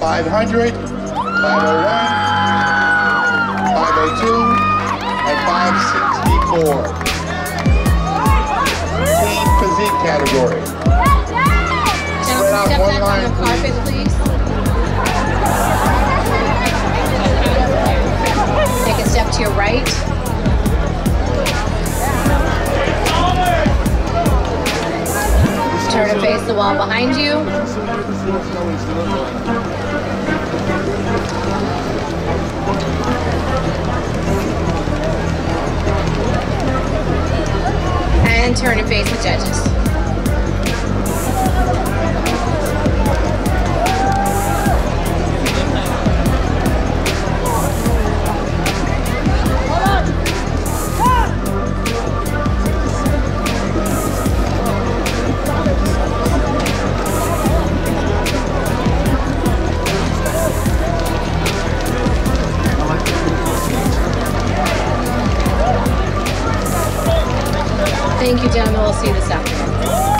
500, 501, 502, and 564. Teen physique category. Spread out one line, carpet, please. Take a step to your right. To face the wall behind you. And turn and face the judges. Thank you, gentlemen. We'll see you this afternoon.